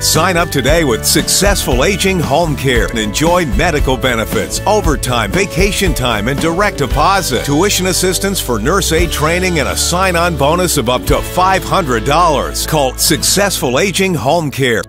Sign up today with Successful Aging Home Care and enjoy medical benefits, overtime, vacation time, and direct deposit, tuition assistance for nurse aid training, and a sign on bonus of up to $500. Call Successful Aging Home Care.